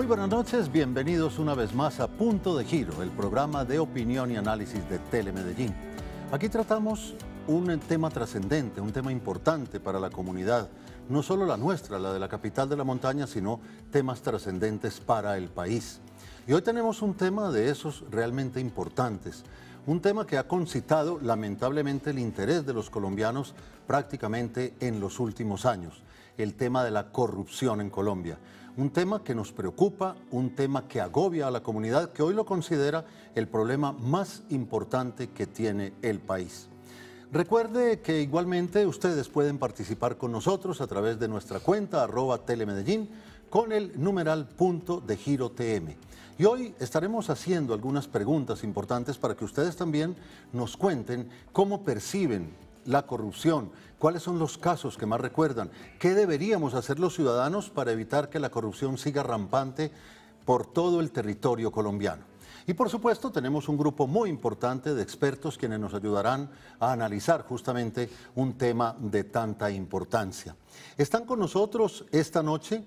Muy buenas noches, bienvenidos una vez más a Punto de Giro, el programa de opinión y análisis de Telemedellín. Aquí tratamos un tema trascendente, un tema importante para la comunidad, no solo la nuestra, la de la capital de la montaña, sino temas trascendentes para el país. Y hoy tenemos un tema de esos realmente importantes, un tema que ha concitado lamentablemente el interés de los colombianos prácticamente en los últimos años, el tema de la corrupción en Colombia. Un tema que nos preocupa, un tema que agobia a la comunidad, que hoy lo considera el problema más importante que tiene el país. Recuerde que igualmente ustedes pueden participar con nosotros a través de nuestra cuenta arroba telemedellín con el numeral punto de giro TM. Y hoy estaremos haciendo algunas preguntas importantes para que ustedes también nos cuenten cómo perciben la corrupción, cuáles son los casos que más recuerdan, qué deberíamos hacer los ciudadanos para evitar que la corrupción siga rampante por todo el territorio colombiano. Y por supuesto tenemos un grupo muy importante de expertos quienes nos ayudarán a analizar justamente un tema de tanta importancia. Están con nosotros esta noche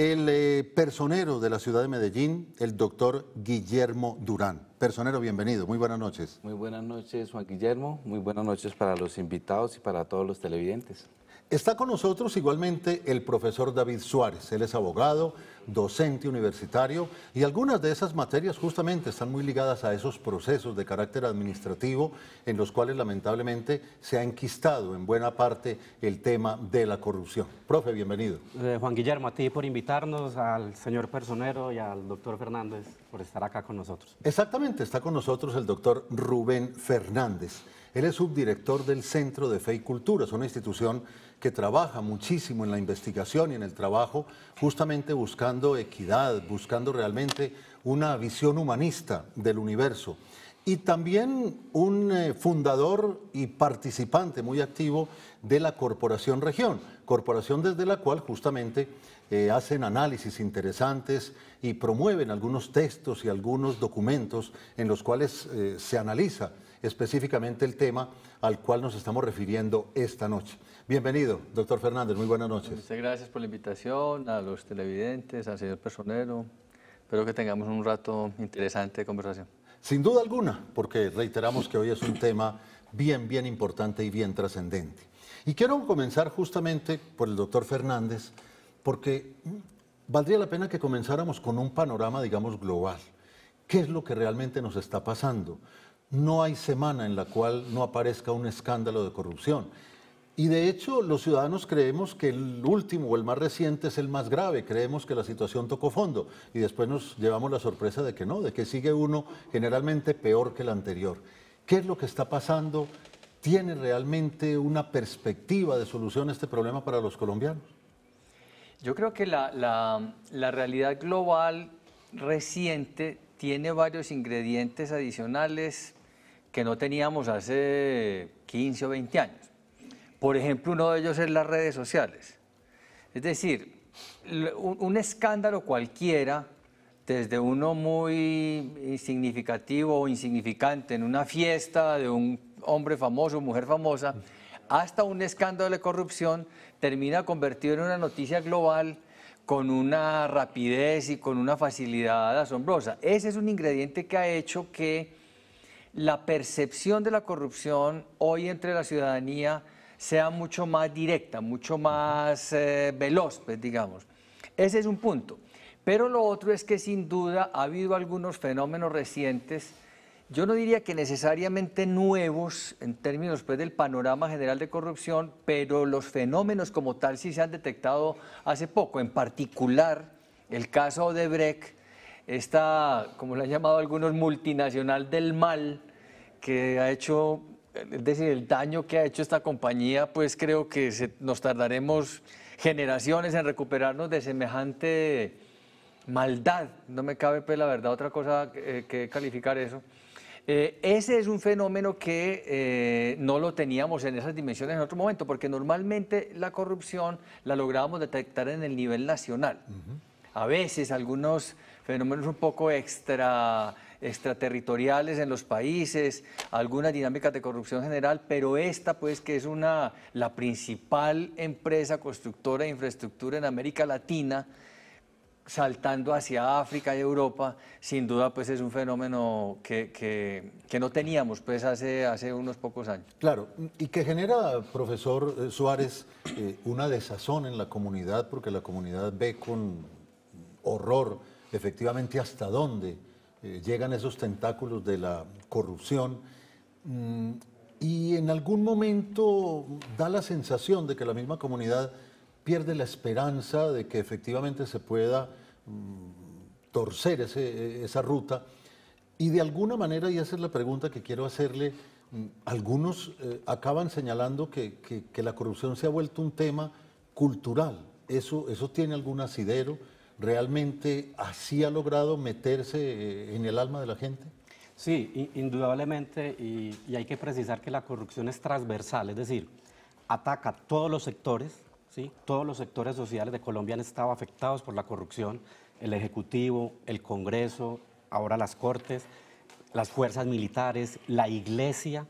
el eh, personero de la ciudad de Medellín, el doctor Guillermo Durán. Personero, bienvenido. Muy buenas noches. Muy buenas noches, Juan Guillermo. Muy buenas noches para los invitados y para todos los televidentes. Está con nosotros igualmente el profesor David Suárez. Él es abogado, docente universitario y algunas de esas materias justamente están muy ligadas a esos procesos de carácter administrativo en los cuales lamentablemente se ha enquistado en buena parte el tema de la corrupción. Profe, bienvenido. Eh, Juan Guillermo, a ti por invitarnos, al señor personero y al doctor Fernández por estar acá con nosotros. Exactamente, está con nosotros el doctor Rubén Fernández. Él es subdirector del Centro de Fe y Cultura, es una institución que trabaja muchísimo en la investigación y en el trabajo, justamente buscando equidad, buscando realmente una visión humanista del universo. Y también un eh, fundador y participante muy activo de la Corporación Región, corporación desde la cual justamente eh, hacen análisis interesantes y promueven algunos textos y algunos documentos en los cuales eh, se analiza específicamente el tema al cual nos estamos refiriendo esta noche. Bienvenido, doctor Fernández, muy buenas noches. Muchas gracias por la invitación, a los televidentes, al señor personero. Espero que tengamos un rato interesante de conversación. Sin duda alguna, porque reiteramos que hoy es un tema bien, bien importante y bien trascendente. Y quiero comenzar justamente por el doctor Fernández, porque valdría la pena que comenzáramos con un panorama, digamos, global. ¿Qué es lo que realmente nos está pasando? no hay semana en la cual no aparezca un escándalo de corrupción. Y de hecho los ciudadanos creemos que el último o el más reciente es el más grave, creemos que la situación tocó fondo y después nos llevamos la sorpresa de que no, de que sigue uno generalmente peor que el anterior. ¿Qué es lo que está pasando? ¿Tiene realmente una perspectiva de solución a este problema para los colombianos? Yo creo que la, la realidad global reciente tiene varios ingredientes adicionales que no teníamos hace 15 o 20 años. Por ejemplo, uno de ellos es las redes sociales. Es decir, un, escándalo cualquiera, desde uno muy significativo o insignificante en una fiesta de un hombre famoso mujer famosa, hasta un escándalo de corrupción, termina convertido en una noticia global con una rapidez y con una facilidad asombrosa. Ese es un ingrediente que ha hecho que la percepción de la corrupción hoy entre la ciudadanía sea mucho más directa, mucho más eh, veloz, pues, digamos. Ese es un punto. Pero lo otro es que sin duda ha habido algunos fenómenos recientes, yo no diría que necesariamente nuevos en términos pues, del panorama general de corrupción, pero los fenómenos como tal sí se han detectado hace poco. En particular, el caso de Brecht esta, como le han llamado algunos, multinacional del mal, que ha hecho, es decir, el daño que ha hecho esta compañía, pues creo que nos tardaremos generaciones en recuperarnos de semejante maldad. No me cabe, pues, la verdad, otra cosa que, que calificar eso. Eh, ese es un fenómeno que eh, no lo teníamos en esas dimensiones en otro momento, porque normalmente la corrupción la lográbamos detectar en el nivel nacional. A veces algunos fenómenos un poco extra, extraterritoriales en los países, algunas dinámicas de corrupción general, pero esta pues que es una, la principal empresa constructora de infraestructura en América Latina, saltando hacia África y Europa, sin duda pues es un fenómeno que, que, no teníamos pues hace, hace unos pocos años. Claro, y que genera, profesor eh, Suárez, eh, una desazón en la comunidad, porque la comunidad ve con horror efectivamente hasta dónde eh, llegan esos tentáculos de la corrupción. Mm, y en algún momento da la sensación de que la misma comunidad pierde la esperanza de que efectivamente se pueda mm, torcer esa ruta. Y de alguna manera, y esa es la pregunta que quiero hacerle, mm, algunos eh, acaban señalando que, que- que la corrupción se ha vuelto un tema cultural. ¿Eso, eso tiene algún asidero? ¿Realmente así ha logrado meterse eh, en el alma de la gente? Sí, indudablemente, y, y hay que precisar que la corrupción es transversal, es decir, ataca todos los sectores, ¿sí? todos los sectores sociales de Colombia han estado afectados por la corrupción, el Ejecutivo, el Congreso, ahora las Cortes, las fuerzas militares, la Iglesia,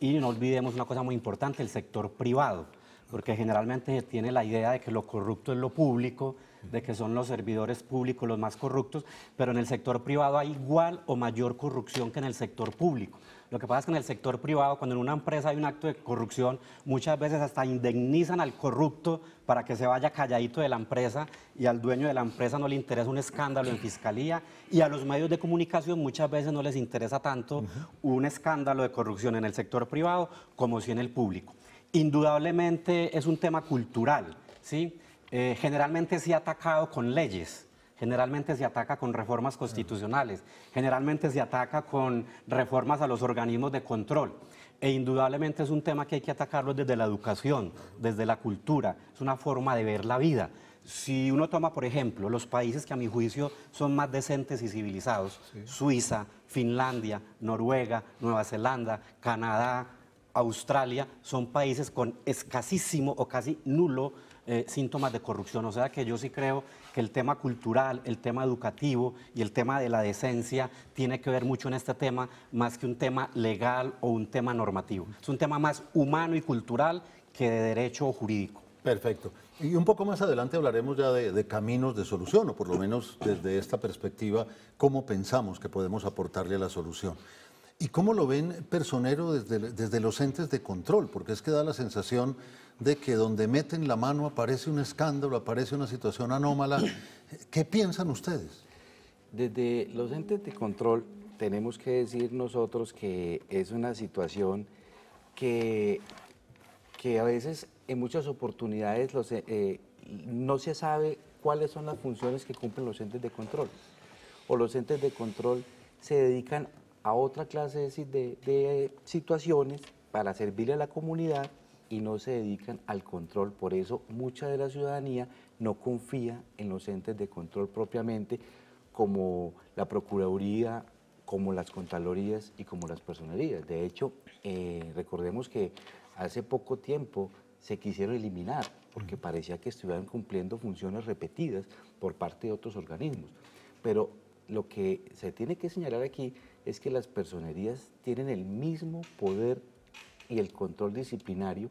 y no olvidemos una cosa muy importante, el sector privado, porque generalmente se tiene la idea de que lo corrupto es lo público, de que son los servidores públicos los más corruptos, pero en el sector privado hay igual o mayor corrupción que en el sector público. Lo que pasa es que en el sector privado, cuando en una empresa hay un acto de corrupción, muchas veces hasta indemnizan al corrupto para que se vaya calladito de la empresa y al dueño de la empresa no le interesa un escándalo en fiscalía y a los medios de comunicación muchas veces no les interesa tanto un escándalo de corrupción en el sector privado como si en el público. Indudablemente es un tema cultural, ¿sí? Eh, generalmente se ha atacado con leyes, generalmente se ataca con reformas constitucionales, generalmente se ataca con reformas a los organismos de control. E indudablemente es un tema que hay que atacarlo desde la educación, desde la cultura, es una forma de ver la vida. Si uno toma, por ejemplo, los países que a mi juicio son más decentes y civilizados, Suiza, Finlandia, Noruega, Nueva Zelanda, Canadá, Australia, son países con escasísimo o casi nulo eh, síntomas de corrupción. O sea que yo sí creo que el tema cultural, el tema educativo y el tema de la decencia tiene que ver mucho en este tema, más que un tema legal o un tema normativo. Es un tema más humano y cultural que de derecho jurídico. Perfecto. Y un poco más adelante hablaremos ya de, de caminos de solución, o por lo menos desde esta perspectiva, cómo pensamos que podemos aportarle a la solución. ¿Y cómo lo ven personero desde, desde los entes de control? Porque es que da la sensación de que donde meten la mano aparece un escándalo, aparece una situación anómala. ¿Qué piensan ustedes? Desde los entes de control tenemos que decir nosotros que es una situación que, que a veces en muchas oportunidades los, eh, no se sabe cuáles son las funciones que cumplen los entes de control. O los entes de control se dedican a otra clase de, si- de- de situaciones para servirle a la comunidad y no se dedican al control. Por eso mucha de la ciudadanía no confía en los entes de control propiamente, como la Procuraduría, como las Contralorías y como las Personerías. De hecho, eh, recordemos que hace poco tiempo se quisieron eliminar porque parecía que estuvieran cumpliendo funciones repetidas por parte de otros organismos. Pero lo que se tiene que señalar aquí es que las personerías tienen el mismo poder y el control disciplinario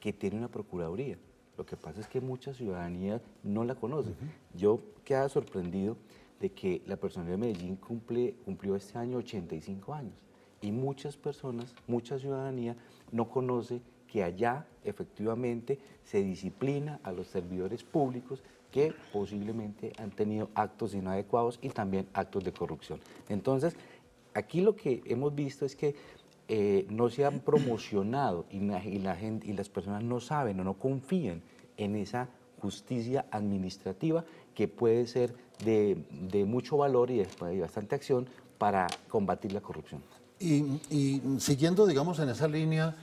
que tiene una Procuraduría. Lo que pasa es que mucha ciudadanía no la conoce. Yo quedaba sorprendido de que la Personería de Medellín cumple, cumplió este año 85 años y muchas personas, mucha ciudadanía no conoce que allá efectivamente se disciplina a los servidores públicos que posiblemente han tenido actos inadecuados y también actos de corrupción. Entonces, aquí lo que hemos visto es que eh, no se han promocionado y la, gente, y las personas no saben o no confían en esa justicia administrativa que puede ser de, mucho valor y de, bastante acción para combatir la corrupción. Y, y siguiendo, digamos, en esa línea,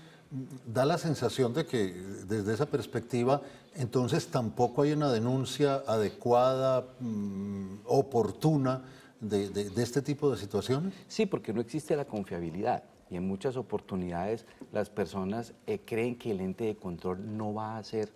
da la sensación de que desde esa perspectiva, entonces tampoco hay una denuncia adecuada, mm, oportuna de, de- de este tipo de situaciones. Sí, porque no existe la confiabilidad y en muchas oportunidades las personas eh, creen que el ente de control no va a ser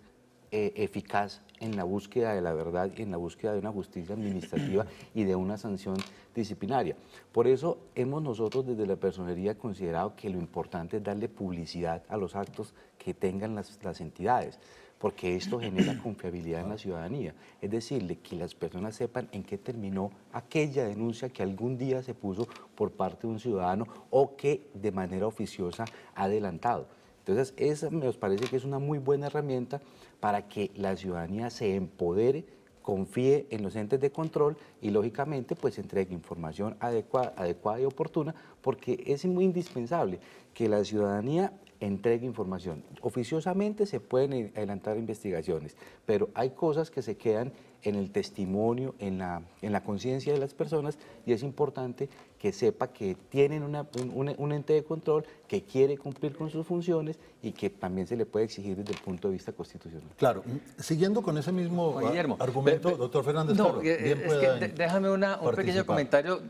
eh, eficaz en la búsqueda de la verdad y en la búsqueda de una justicia administrativa y de una sanción disciplinaria. Por eso hemos nosotros desde la personería considerado que lo importante es darle publicidad a los actos que tengan las, las entidades, porque esto genera confiabilidad en la ciudadanía. Es decir, que las personas sepan en qué terminó aquella denuncia que algún día se puso por parte de un ciudadano o que de manera oficiosa ha adelantado. Entonces, esa me parece que es una muy buena herramienta para que la ciudadanía se empodere confíe en los entes de control y lógicamente pues entregue información adecuada, adecuada y oportuna porque es muy indispensable que la ciudadanía entregue información. Oficiosamente se pueden adelantar investigaciones, pero hay cosas que se quedan en el testimonio, en la, en la conciencia de las personas y es importante que sepa que tienen un, ente de control que quiere cumplir con sus funciones y que también se le puede exigir desde el punto de vista constitucional. Claro, siguiendo con ese mismo argumento, doctor Fernández. No, déjame un pequeño comentario,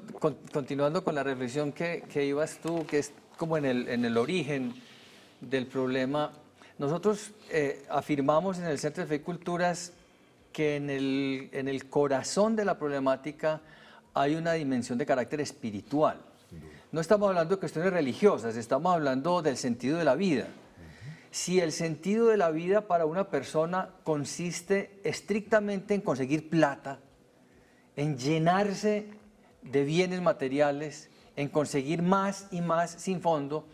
continuando con la reflexión que, que ibas tú, que es como en el, en el origen del problema. Nosotros eh, afirmamos en el Centro de Fe y Culturas que en el, en el corazón de la problemática hay una dimensión de carácter espiritual. No estamos hablando de cuestiones religiosas, estamos hablando del sentido de la vida. Si el sentido de la vida para una persona consiste estrictamente en conseguir plata, en llenarse de bienes materiales, en conseguir más y más sin fondo,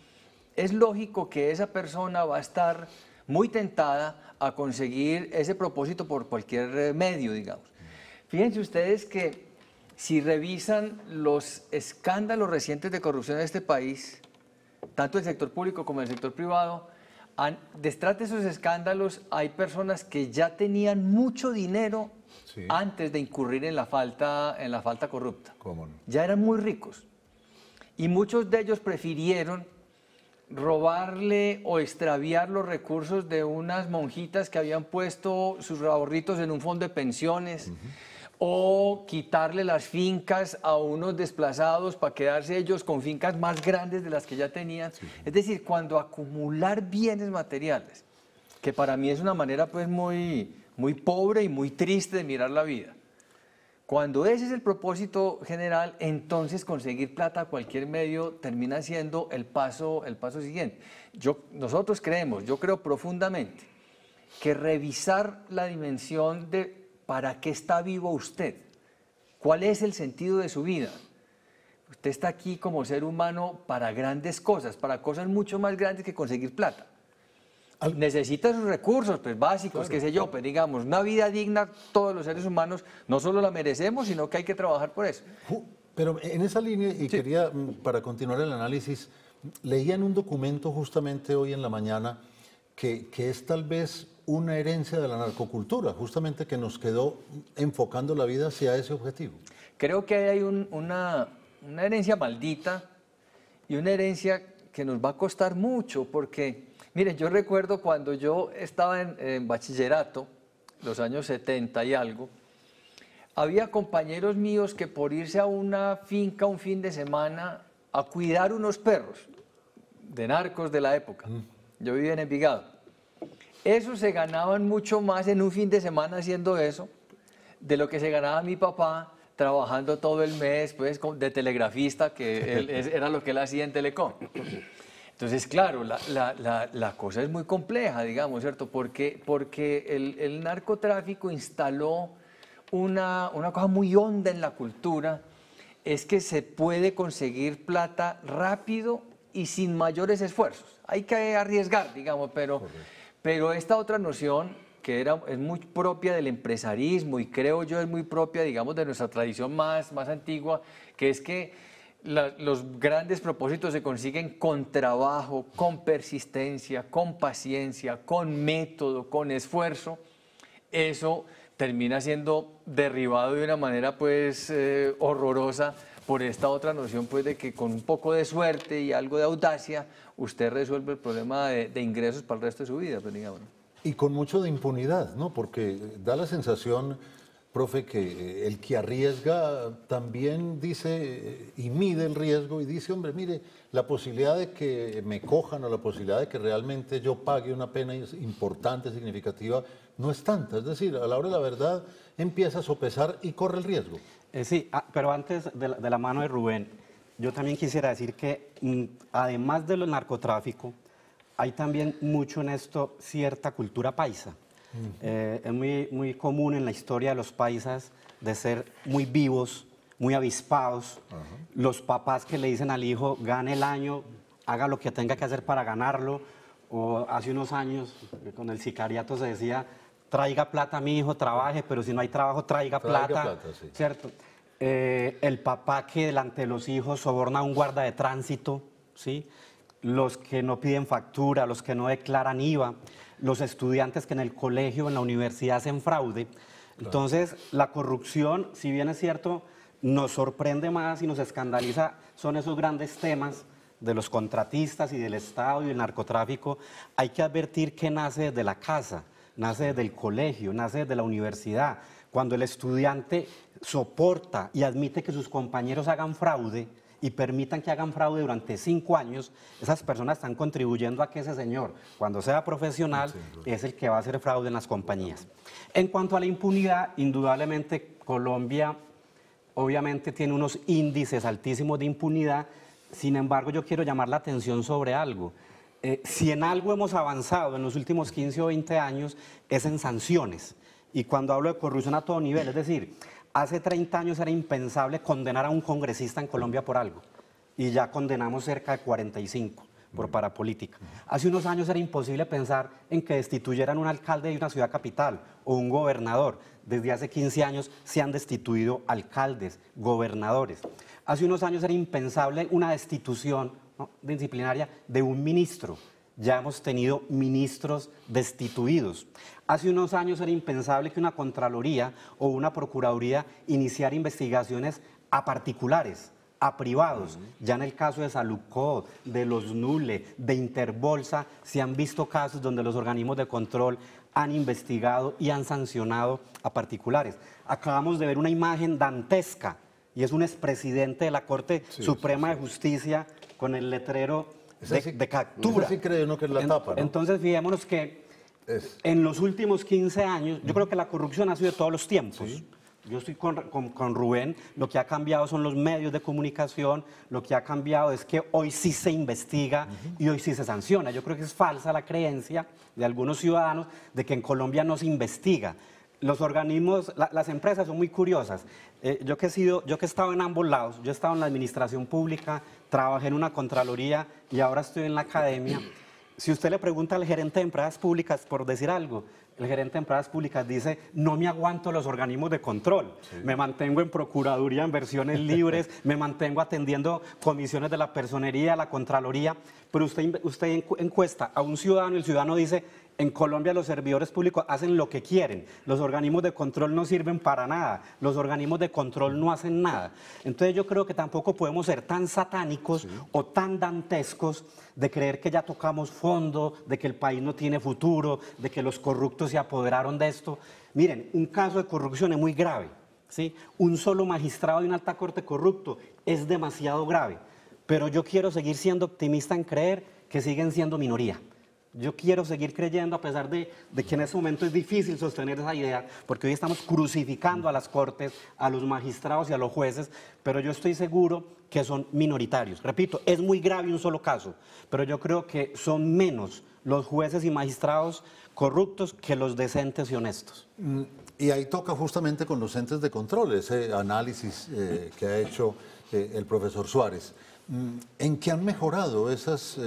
es lógico que esa persona va a estar muy tentada a conseguir ese propósito por cualquier eh, medio, digamos. Fíjense ustedes que si revisan los escándalos recientes de corrupción en este país, tanto el sector público como el sector privado, detrás de esos escándalos hay personas que ya tenían mucho dinero antes de incurrir en la falta, en la falta corrupta. Ya eran muy ricos. Y muchos de ellos prefirieron robarle o extraviar los recursos de unas monjitas que habían puesto sus ahorritos en un fondo de pensiones. O quitarle las fincas a unos desplazados para quedarse ellos con fincas más grandes de las que ya tenían. Es decir, cuando acumular bienes materiales, que para mí es una manera pues muy, muy pobre y muy triste de mirar la vida. Cuando ese es el propósito general, entonces conseguir plata a cualquier medio termina siendo el paso, el paso siguiente. Yo, nosotros creemos, yo creo profundamente, que revisar la dimensión de para qué está vivo usted, cuál es el sentido de su vida. Usted está aquí como ser humano para grandes cosas, para cosas mucho más grandes que conseguir plata necesita sus recursos pues, básicos, qué sé yo, pero pues, digamos, una vida digna, todos los seres humanos no solo la merecemos, sino que hay que trabajar por eso. Pero en esa línea, y quería, mm, para continuar el análisis, leía en un documento justamente hoy en la mañana que, que es tal vez una herencia de la narcocultura, justamente que nos quedó enfocando la vida hacia ese objetivo. Creo que hay una, una herencia maldita y una herencia que nos va a costar mucho porque Miren, yo recuerdo cuando yo estaba en, bachillerato, los años 70 y algo, había compañeros míos que por irse a una finca un fin de semana a cuidar unos perros de narcos de la época. Mm. Yo vivía en Envigado. Esos se ganaban mucho más en un fin de semana haciendo eso de lo que se ganaba mi papá trabajando todo el mes pues, de telegrafista, que era lo que él hacía en Telecom. Entonces, claro, la, cosa es muy compleja, digamos, ¿cierto? Porque, porque el, narcotráfico instaló una, cosa muy honda en la cultura, es que se puede conseguir plata rápido y sin mayores esfuerzos. Hay que arriesgar, digamos, pero, pero esta otra noción que era, es muy propia del empresarismo y creo yo es muy propia, digamos, de nuestra tradición más, más antigua, que es que los grandes propósitos se consiguen con trabajo, con persistencia, con paciencia, con método, con esfuerzo. Eso termina siendo derribado de una manera pues eh, horrorosa por esta otra noción pues de que con un poco de suerte y algo de audacia usted resuelve el problema de, ingresos para el resto de su vida, pues. Y con mucho de impunidad, ¿no? Porque da la sensación profe, que eh, el que arriesga también dice eh, y mide el riesgo y dice, hombre, mire, la posibilidad de que me cojan o la posibilidad de que realmente yo pague una pena importante, significativa, no es tanta. Es decir, a la hora de la verdad empieza a sopesar y corre el riesgo. Eh, sí, ah, pero antes de la, mano de Rubén, yo también quisiera decir que mm, además del narcotráfico, hay también mucho en esto cierta cultura paisa. Eh, es muy, muy común en la historia de los paisas de ser muy vivos, muy avispados. Los papás que le dicen al hijo, gane el año, haga lo que tenga que hacer para ganarlo. O hace unos años, con el sicariato se decía, traiga plata a mi hijo, trabaje, pero si no hay trabajo, traiga, Traiga plata. plata, sí. ¿Cierto? Eh, el papá que delante de los hijos soborna a un guarda de tránsito, ¿sí? Los que no piden factura, los que no declaran IVA, los estudiantes que en el colegio, en la universidad hacen fraude. Entonces, la corrupción, si bien es cierto, nos sorprende más y nos escandaliza, son esos grandes temas de los contratistas y del Estado y del narcotráfico. Hay que advertir que nace desde la casa, nace desde el colegio, nace desde la universidad. Cuando el estudiante soporta y admite que sus compañeros hagan fraude y permitan que hagan fraude durante cinco años, esas personas están contribuyendo a que ese señor, cuando sea profesional, es el que va a hacer fraude en las compañías. En cuanto a la impunidad, indudablemente Colombia obviamente tiene unos índices altísimos de impunidad, sin embargo yo quiero llamar la atención sobre algo. Eh, si en algo hemos avanzado en los últimos 15 o 20 años es en sanciones. Y cuando hablo de corrupción a todo nivel, es decir, hace 30 años era impensable condenar a un congresista en Colombia por algo. Y ya condenamos cerca de 45 por parapolítica. Hace unos años era imposible pensar en que destituyeran un alcalde de una ciudad capital o un gobernador. Desde hace 15 años se han destituido alcaldes, gobernadores. Hace unos años era impensable una destitución ¿no? disciplinaria de un ministro. Ya hemos tenido ministros destituidos. Hace unos años era impensable que una Contraloría o una Procuraduría iniciara investigaciones a particulares, a privados. Ya en el caso de Salucó, de los Nule, de Interbolsa, se han visto casos donde los organismos de control han investigado y han sancionado a particulares. Acabamos de ver una imagen dantesca y es un expresidente de la Corte Suprema de Justicia con el letrero de, sí- de captura. sí cree uno que es la tapa, ¿no? Entonces, fijémonos que Es- en los últimos 15 años, yo creo que la corrupción ha sido de todos los tiempos. Yo estoy con, con- con Rubén, lo que ha cambiado son los medios de comunicación, lo que ha cambiado es que hoy sí se investiga y hoy sí se sanciona. Yo creo que es falsa la creencia de algunos ciudadanos de que en Colombia no se investiga. Los organismos, la- las empresas son muy curiosas. Eh, yo, que he sido, yo que he estado en ambos lados, yo he estado en la administración pública, trabajé en una contraloría y ahora estoy en la academia. Si usted le pregunta al gerente de empresas públicas, por decir algo, el gerente de empresas públicas dice, no me aguanto los organismos de control, me mantengo en procuraduría, en versiones libres, me mantengo atendiendo comisiones de la personería, la contraloría, pero usted, usted encu- encuesta a un ciudadano y el ciudadano dice, en Colombia los servidores públicos hacen lo que quieren, los organismos de control no sirven para nada, los organismos de control no hacen nada. Entonces yo creo que tampoco podemos ser tan satánicos o tan dantescos de creer que ya tocamos fondo, de que el país no tiene futuro, de que los corruptos se apoderaron de esto. Miren, un caso de corrupción es muy grave. ¿sí? Un solo magistrado de una alta corte corrupto es demasiado grave. Pero yo quiero seguir siendo optimista en creer que siguen siendo minoría. Yo quiero seguir creyendo, a pesar de, que en ese momento es difícil sostener esa idea, porque hoy estamos crucificando a las cortes, a los magistrados y a los jueces, pero yo estoy seguro que son minoritarios. Repito, es muy grave un solo caso, pero yo creo que son menos los jueces y magistrados corruptos que los decentes y honestos. Mm, Y ahí toca justamente con los entes de control, ese análisis eh, que ha hecho eh, el profesor Suárez. Mm, ¿En qué han mejorado esos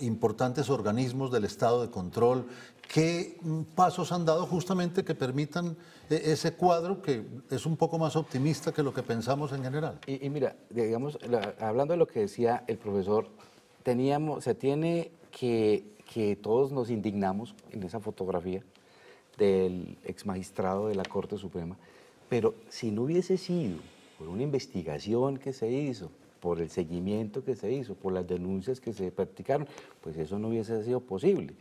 importantes organismos del Estado de control? ¿Qué pasos han dado justamente que permitan eh, ese cuadro que es un poco más optimista que lo que pensamos en general? Y, y mira, digamos, la- hablando de lo que decía el profesor, teníamos, se tiene que, que todos nos indignamos en esa fotografía del ex magistrado de la Corte Suprema, pero si no hubiese sido por una investigación que se hizo, por el seguimiento que se hizo, por las denuncias que se practicaron, pues eso no hubiese sido posible.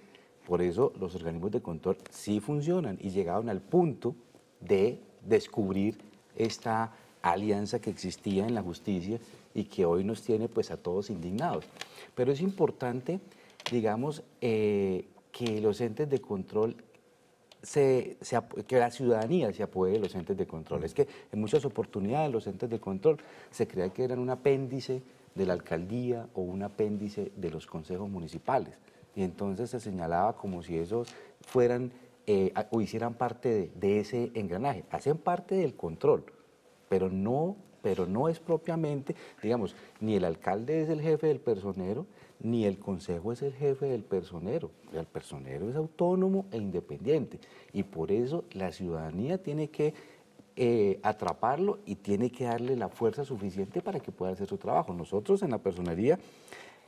Por eso los organismos de control sí funcionan y llegaron al punto de descubrir esta alianza que existía en la justicia y que hoy nos tiene pues a todos indignados. Pero es importante, digamos, eh, que los entes de control se, que la ciudadanía se apoye de los entes de control. Es que en muchas oportunidades los entes de control se creía que eran un apéndice de la alcaldía o un apéndice de los consejos municipales. Y entonces se señalaba como si esos fueran eh, o hicieran parte de, de ese engranaje. Hacen parte del control, pero no, pero no es propiamente, digamos, ni el alcalde es el jefe del personero, ni el consejo es el jefe del personero. El personero es autónomo e independiente. Y por eso la ciudadanía tiene que eh, atraparlo y tiene que darle la fuerza suficiente para que pueda hacer su trabajo. Nosotros en la personería,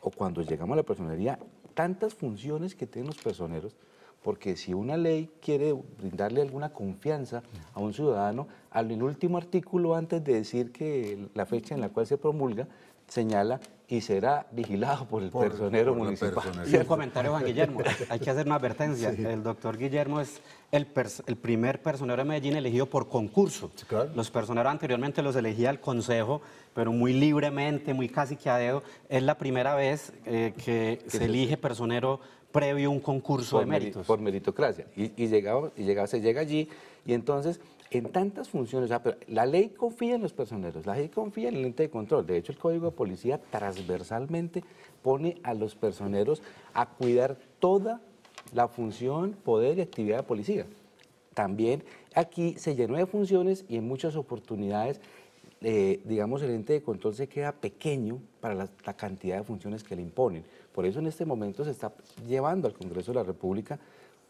o cuando llegamos a la personería, tantas funciones que tienen los personeros, porque si una ley quiere brindarle alguna confianza a un ciudadano, al último artículo, antes de decir que la fecha en la cual se promulga, señala y será vigilado por el personero municipal. Y un comentario, Juan Guillermo. Hay que hacer una advertencia. El doctor Guillermo es el, el, primer personero de Medellín elegido por concurso. Los personeros anteriormente los elegía el consejo, pero muy libremente, muy casi que a dedo. Es la primera vez eh, que, se elige personero previo a un concurso de méritos. Por meritocracia. Y, y, llegaba, y llegaba, se llega allí y entonces en tantas funciones. pero la ley confía en los personeros, la ley confía en el ente de control. De hecho, el Código de Policía transversalmente pone a los personeros a cuidar toda la función, poder y actividad de policía. También aquí se llenó de funciones y en muchas oportunidades, eh, digamos, el ente de control se queda pequeño para la, cantidad de funciones que le imponen. Por eso en este momento se está llevando al Congreso de la República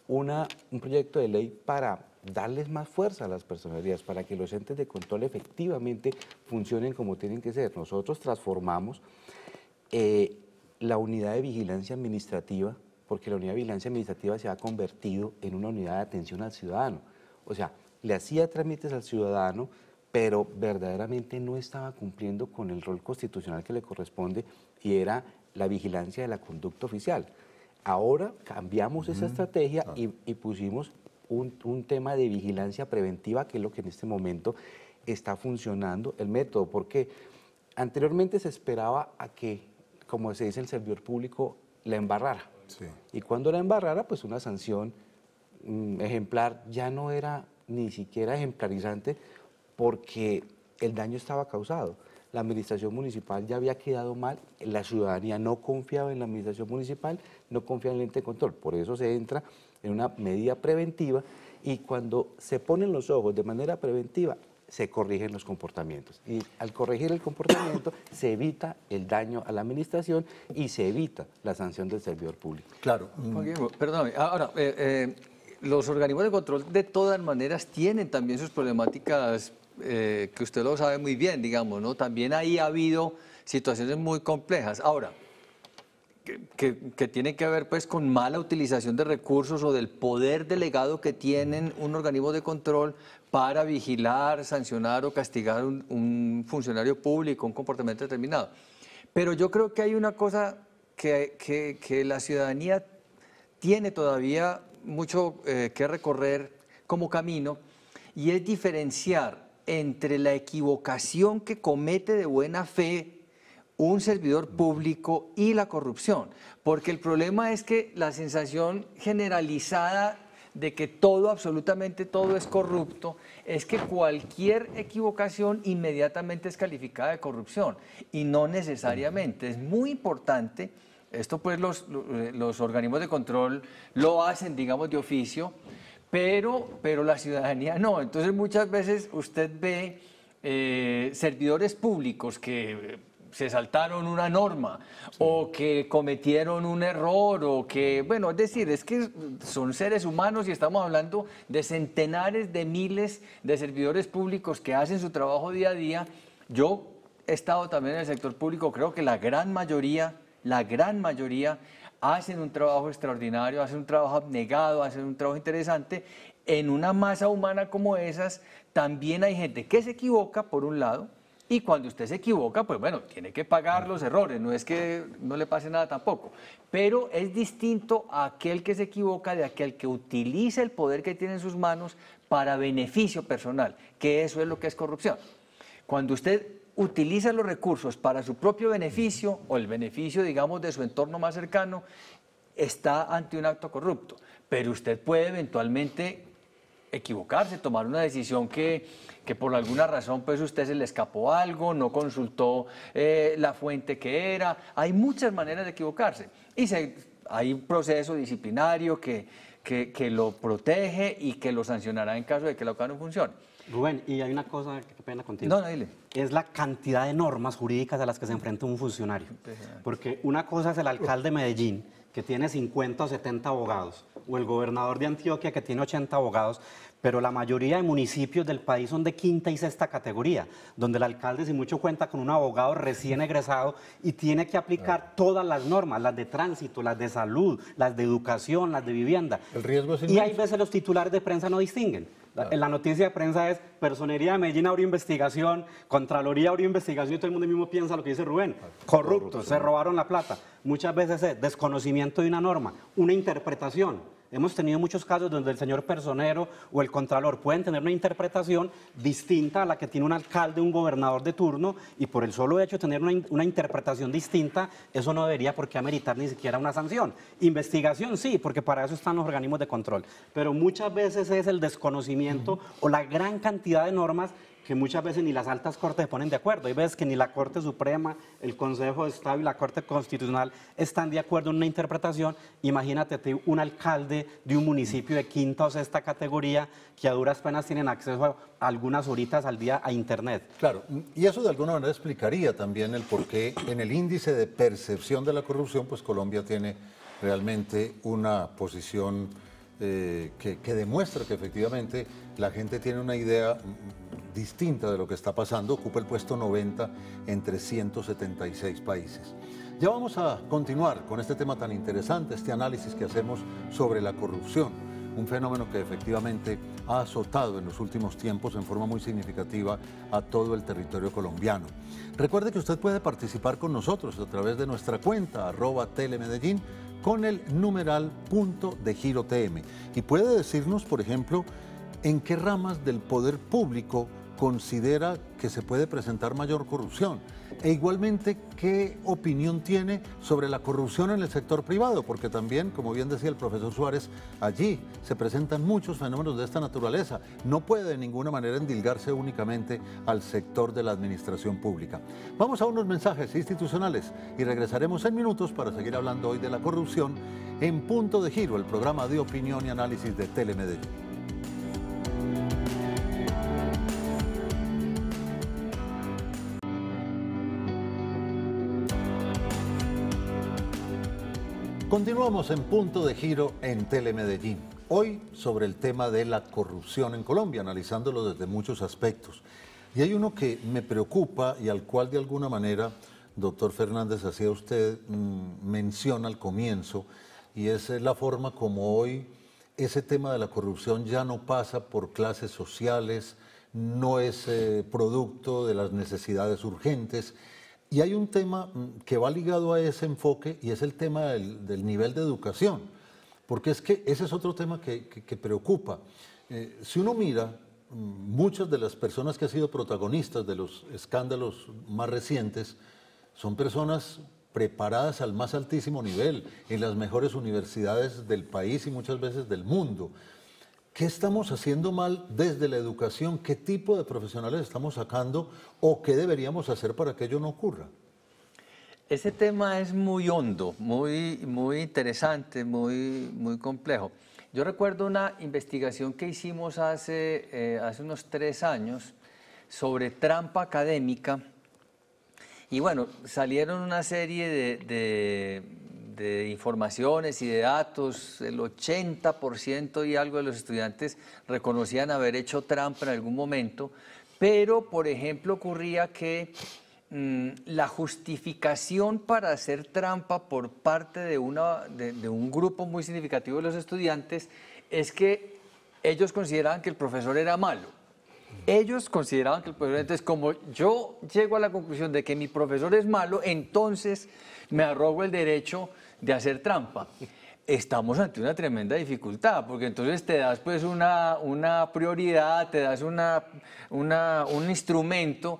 un proyecto de ley para darles más fuerza a las personerías, para que los entes de control efectivamente funcionen como tienen que ser. Nosotros transformamos eh, la unidad de vigilancia administrativa, porque la unidad de vigilancia administrativa se ha convertido en una unidad de atención al ciudadano. O sea, le hacía trámites al ciudadano, pero verdaderamente no estaba cumpliendo con el rol constitucional que le corresponde y era la vigilancia de la conducta oficial. Ahora cambiamos esa estrategia y, pusimos un, un, tema de vigilancia preventiva, que es lo que en este momento está funcionando el método, porque anteriormente se esperaba a que, como se dice el servidor público, la embarrara. Y cuando la embarrara, pues una sanción mm, ejemplar ya no era ni siquiera ejemplarizante porque el daño estaba causado la administración municipal ya había quedado mal, la ciudadanía no confiaba en la administración municipal, no confiaba en el ente de control. Por eso se entra en una medida preventiva y cuando se ponen los ojos de manera preventiva, se corrigen los comportamientos. Y al corregir el comportamiento, se evita el daño a la administración y se evita la sanción del servidor público. Claro. Perdóname, ahora, eh, eh, los organismos de control de todas maneras tienen también sus problemáticas eh, que usted lo sabe muy bien, digamos, ¿no? También ahí ha habido situaciones muy complejas. Ahora, que, que, tiene que ver pues con mala utilización de recursos o del poder delegado que tienen un organismo de control para vigilar, sancionar o castigar un, un funcionario público, un comportamiento determinado. Pero yo creo que hay una cosa que, que, que la ciudadanía tiene todavía mucho eh, que recorrer como camino y es diferenciar entre la equivocación que comete de buena fe un servidor público y la corrupción. Porque el problema es que la sensación generalizada de que todo, absolutamente todo es corrupto, es que cualquier equivocación inmediatamente es calificada de corrupción y no necesariamente. Es muy importante, esto pues los, los organismos de control lo hacen, digamos, de oficio, pero, pero la ciudadanía no. Entonces muchas veces usted ve eh, servidores públicos que se saltaron una norma o que cometieron un error o que, bueno, es decir, es que son seres humanos y estamos hablando de centenares de miles de servidores públicos que hacen su trabajo día a día. Yo he estado también en el sector público, creo que la gran mayoría, la gran mayoría hacen un trabajo extraordinario, hacen un trabajo abnegado, hacen un trabajo interesante. En una masa humana como esas, también hay gente que se equivoca, por un lado, y cuando usted se equivoca, pues bueno, tiene que pagar los errores, no es que no le pase nada tampoco. Pero es distinto a aquel que se equivoca de aquel que utiliza el poder que tiene en sus manos para beneficio personal, que eso es lo que es corrupción. Cuando usted utiliza los recursos para su propio beneficio o el beneficio, digamos, de su entorno más cercano, está ante un acto corrupto. Pero usted puede eventualmente equivocarse, tomar una decisión que, que por alguna razón pues usted se le escapó algo, no consultó eh, la fuente que era. Hay muchas maneras de equivocarse. Y hay un proceso disciplinario que, que, que lo protege y que lo sancionará en caso de que la cosa no funcione. Rubén, y hay una cosa, qué pena contigo. No, no, dile. Es la cantidad de normas jurídicas a las que se enfrenta un funcionario. Porque una cosa es el alcalde de Medellín, que tiene 50 o 70 abogados, o el gobernador de Antioquia, que tiene 80 abogados, pero la mayoría de municipios del país son de quinta y sexta categoría, donde el alcalde, si mucho, cuenta con un abogado recién egresado y tiene que aplicar todas las normas, las de tránsito, las de salud, las de educación, las de vivienda. El riesgo es Y hay veces los titulares de prensa no distinguen. La, la noticia de prensa es, Personería de Medellín abrió investigación, Contraloría abrió investigación y todo el mundo mismo piensa lo que dice Rubén. Corruptos, se robaron la plata. Muchas veces es desconocimiento de una norma, una interpretación. Hemos tenido muchos casos donde el señor personero o el contralor pueden tener una interpretación distinta a la que tiene un alcalde, un gobernador de turno, y por el solo hecho de tener una, in- una interpretación distinta, eso no debería por qué ameritar ni siquiera una sanción. Investigación sí, porque para eso están los organismos de control, pero muchas veces es el desconocimiento o la gran cantidad de normas que muchas veces ni las altas cortes se ponen de acuerdo. Hay veces que ni la Corte Suprema, el Consejo de Estado y la Corte Constitucional están de acuerdo en una interpretación. Imagínate un alcalde de un municipio de quinta o sexta categoría que a duras penas tienen acceso a algunas horitas al día a Internet. Claro, y eso de alguna manera explicaría también el por qué en el índice de percepción de la corrupción, pues Colombia tiene realmente una posición eh, que, que demuestra que efectivamente la gente tiene una idea distinta de lo que está pasando, ocupa el puesto 90 entre 176 países. Ya vamos a continuar con este tema tan interesante, este análisis que hacemos sobre la corrupción un fenómeno que efectivamente ha azotado en los últimos tiempos en forma muy significativa a todo el territorio colombiano. Recuerde que usted puede participar con nosotros a través de nuestra cuenta arroba telemedellín con el numeral punto de giro TM y puede decirnos, por ejemplo, en qué ramas del poder público considera que se puede presentar mayor corrupción e igualmente qué opinión tiene sobre la corrupción en el sector privado, porque también, como bien decía el profesor Suárez, allí se presentan muchos fenómenos de esta naturaleza. No puede de ninguna manera endilgarse únicamente al sector de la administración pública. Vamos a unos mensajes institucionales y regresaremos en minutos para seguir hablando hoy de la corrupción en Punto de Giro, el programa de opinión y análisis de Telemedellín. Continuamos en punto de giro en Telemedellín. Hoy sobre el tema de la corrupción en Colombia, analizándolo desde muchos aspectos. Y hay uno que me preocupa y al cual de alguna manera, doctor Fernández, hacía usted mm, mención al comienzo, y es eh, la forma como hoy ese tema de la corrupción ya no pasa por clases sociales, no es eh, producto de las necesidades urgentes, y hay un tema mm, que va ligado a ese enfoque y es el tema del, nivel de educación, porque es que ese es otro tema que preocupa. Eh, si uno mira, mm, muchas de las personas que han sido protagonistas de los escándalos más recientes son personas preparadas al más altísimo nivel, en las mejores universidades del país y muchas veces del mundo. ¿Qué estamos haciendo mal desde la educación? ¿Qué tipo de profesionales estamos sacando o qué deberíamos hacer para que ello no ocurra? Este tema es muy hondo, muy, muy interesante, muy, muy complejo. Yo recuerdo una investigación que hicimos hace, eh, hace unos tres años sobre trampa académica. Y bueno, salieron una serie de- de informaciones y de datos. El 80% y algo de los estudiantes reconocían haber hecho trampa en algún momento. Pero, por ejemplo, ocurría que mm, la justificación para hacer trampa por parte de, una, de, un grupo muy significativo de los estudiantes es que ellos consideraban que el profesor era malo. Ellos consideraban que el profesor, entonces como yo llego a la conclusión de que mi profesor es malo, entonces me arrogo el derecho de hacer trampa. Estamos ante una tremenda dificultad, porque entonces te das pues una, una prioridad, te das una, una- un instrumento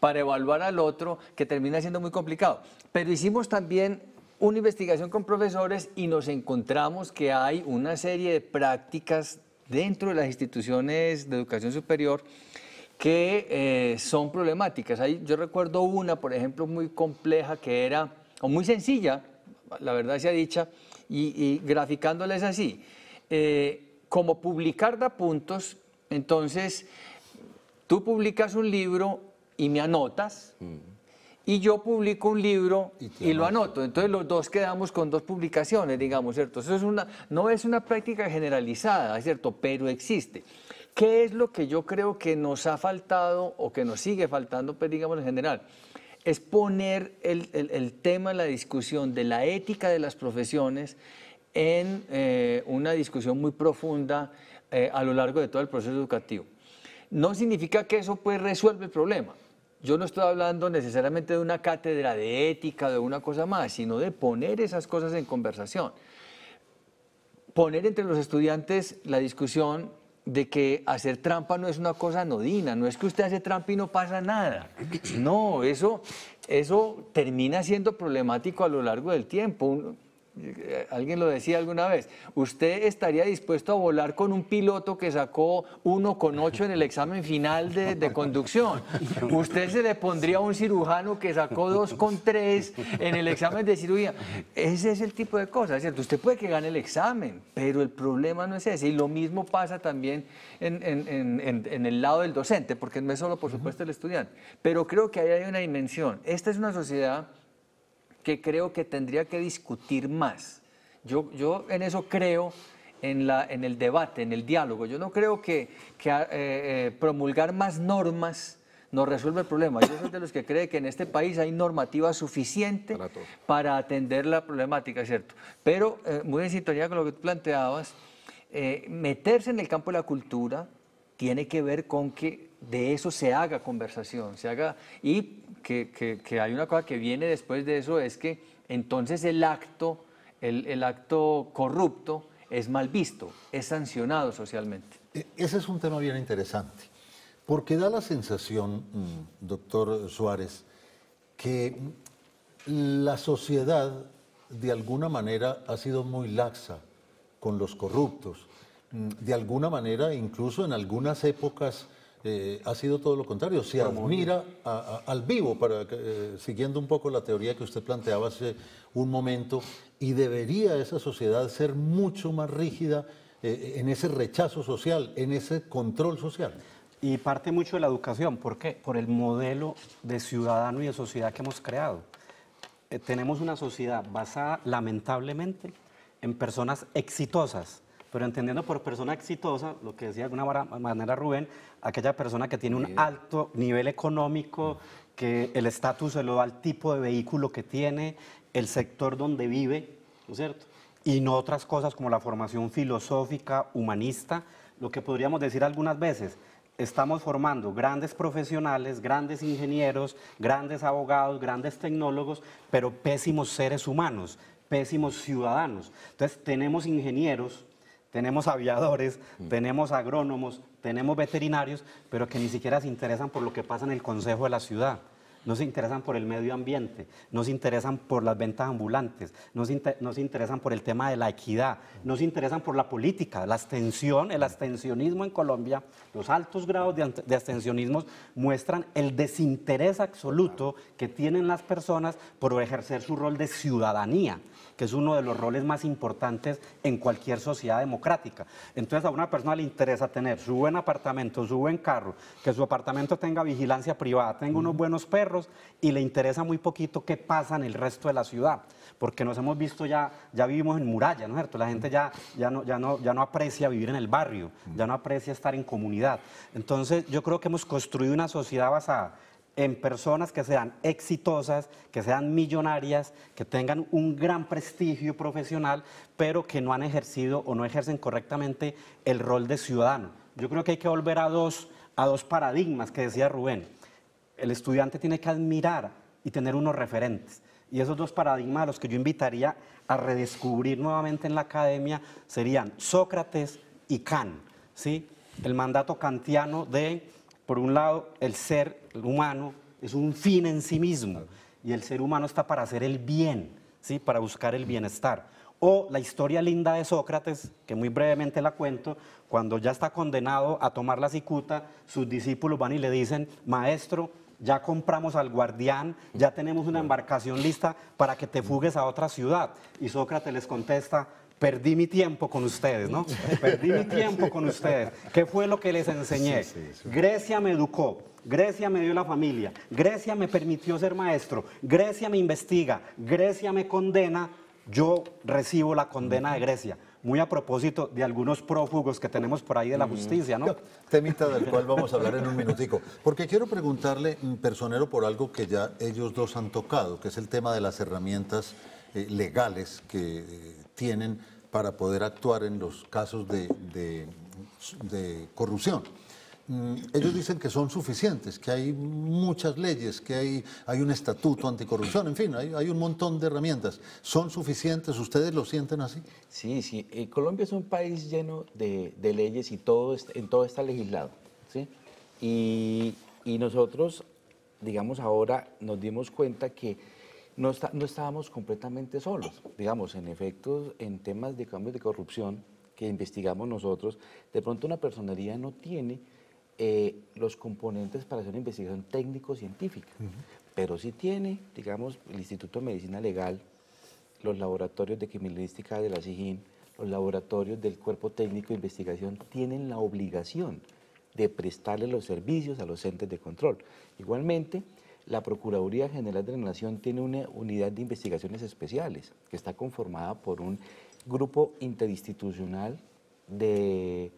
para evaluar al otro que termina siendo muy complicado. Pero hicimos también una investigación con profesores y nos encontramos que hay una serie de prácticas dentro de las instituciones de educación superior que eh, son problemáticas. Ahí yo recuerdo una, por ejemplo, muy compleja que era, o muy sencilla, la verdad sea dicha, y, y graficándola es así. eh, como publicar da puntos, entonces tú publicas un libro y me anotas, y yo publico un libro y, lo anoto. Entonces los dos quedamos con dos publicaciones, digamos, ¿cierto? Eso es una, no es una práctica generalizada, ¿cierto? Pero existe. ¿Qué es lo que yo creo que nos ha faltado o que nos sigue faltando, pues, digamos, en general? Es poner el, el, tema la discusión de la ética de las profesiones en eh, una discusión muy profunda eh, a lo largo de todo el proceso educativo. No significa que eso pues resuelve el problema. Yo no estoy hablando necesariamente de una cátedra de ética, de una cosa más, sino de poner esas cosas en conversación. Poner entre los estudiantes la discusión de que hacer trampa no es una cosa anodina, no es que usted hace trampa y no pasa nada. No, eso, eso termina siendo problemático a lo largo del tiempo. Eh, alguien lo decía alguna vez, ¿usted estaría dispuesto a volar con un piloto que sacó 1,8 en el examen final de, conducción? ¿Usted se le pondría a un cirujano que sacó 2,3 en el examen de cirugía? Ese es el tipo de cosas, ¿cierto? Usted puede que gane el examen, pero el problema no es ese. Y lo mismo pasa también en, en el lado del docente, porque no es solo, por supuesto, el estudiante. Pero creo que ahí hay una dimensión. Esta es una sociedad que creo que tendría que discutir más. Yo, yo en eso creo, en, la, en el debate, en el diálogo. Yo no creo que, que eh, eh, promulgar más normas nos resuelve el problema. Yo soy de los que cree que en este país hay normativa suficiente para, atender la problemática, ¿cierto? Pero, eh, muy en sintonía con lo que tú planteabas, meterse en el campo de la cultura tiene que ver con que de eso se haga conversación, se haga, y que, hay una cosa que viene después de eso, es que entonces el acto, el, acto corrupto es mal visto, es sancionado socialmente. E, ese es un tema bien interesante, porque da la sensación, mm, doctor Suárez, que la sociedad de alguna manera ha sido muy laxa con los corruptos. Mm, de alguna manera, incluso en algunas épocas, eh, ha sido todo lo contrario. Se admira al vivo, para, eh, siguiendo un poco la teoría que usted planteaba hace un momento, y debería esa sociedad ser mucho más rígida eh, en ese rechazo social, en ese control social. Y parte mucho de la educación, ¿por qué? Por el modelo de ciudadano y de sociedad que hemos creado. tenemos una sociedad basada, lamentablemente, en personas exitosas, pero entendiendo por persona exitosa, lo que decía de alguna manera Rubén, aquella persona que tiene un alto nivel económico, que el estatus se lo da al tipo de vehículo que tiene, el sector donde vive, ¿no es cierto? Y no otras cosas como la formación filosófica, humanista, lo que podríamos decir algunas veces, estamos formando grandes profesionales, grandes ingenieros, grandes abogados, grandes tecnólogos, pero pésimos seres humanos, pésimos ciudadanos. Entonces tenemos ingenieros tenemos aviadores, tenemos agrónomos, tenemos veterinarios, pero que ni siquiera se interesan por lo que pasa en el Consejo de la Ciudad. No se interesan por el medio ambiente, no se interesan por las ventas ambulantes, no se, interesan por el tema de la equidad, no se interesan por la política, la abstención, el abstencionismo en Colombia, los altos grados de, de abstencionismo muestran el desinterés absoluto que tienen las personas por ejercer su rol de ciudadanía que es uno de los roles más importantes en cualquier sociedad democrática. Entonces a una persona le interesa tener su buen apartamento, su buen carro, que su apartamento tenga vigilancia privada, tenga unos buenos perros y le interesa muy poquito qué pasa en el resto de la ciudad, porque nos hemos visto ya, ya vivimos en muralla, ¿no es cierto? La gente ya, ya, no, ya, no, ya no aprecia vivir en el barrio, ya no aprecia estar en comunidad. Entonces yo creo que hemos construido una sociedad basada en personas que sean exitosas, que sean millonarias, que tengan un gran prestigio profesional, pero que no han ejercido o no ejercen correctamente el rol de ciudadano. Yo creo que hay que volver a dos, a dos paradigmas que decía Rubén. El estudiante tiene que admirar y tener unos referentes. Y esos dos paradigmas los que yo invitaría a redescubrir nuevamente en la academia serían Sócrates y Kant. ¿sí? El mandato kantiano de por un lado, el ser humano es un fin en sí mismo y el ser humano está para hacer el bien, ¿sí? para buscar el bienestar. O la historia linda de Sócrates, que muy brevemente la cuento, cuando ya está condenado a tomar la cicuta, sus discípulos van y le dicen, maestro, ya compramos al guardián, ya tenemos una embarcación lista para que te fugues a otra ciudad. Y Sócrates les contesta, perdí mi tiempo con ustedes, ¿no? Perdí mi tiempo con ustedes. ¿Qué fue lo que les enseñé? Grecia me educó, Grecia me dio la familia, Grecia me permitió ser maestro, Grecia me investiga, Grecia me condena, yo recibo la condena de Grecia. Muy a propósito de algunos prófugos que tenemos por ahí de la justicia, ¿no? Temita del cual vamos a hablar en un minutico. Porque quiero preguntarle, mm, personero, por algo que ya ellos dos han tocado, que es el tema de las herramientas eh, legales que eh, tienen para poder actuar en los casos de, de, corrupción. Mm, ellos dicen que son suficientes, que hay muchas leyes, que hay, hay un estatuto anticorrupción, en fin, hay, hay, un montón de herramientas. ¿Son suficientes? ¿Ustedes lo sienten así? Sí, sí. Eh, Colombia es un país lleno de, de leyes y todo, en todo está legislado. ¿sí? Y, y nosotros, digamos, ahora nos dimos cuenta que no, estábamos completamente solos. Digamos, en efectos, en temas de cambios de corrupción que investigamos nosotros, de pronto una personería no tiene eh, los componentes para hacer una investigación técnico-científica, pero sí tiene, digamos, el Instituto de Medicina Legal, los laboratorios de criminalística de la SIGIN, los laboratorios del Cuerpo Técnico de Investigación tienen la obligación de prestarle los servicios a los entes de control. Igualmente, la Procuraduría General de la Nación tiene una unidad de investigaciones especiales que está conformada por un grupo interinstitucional de,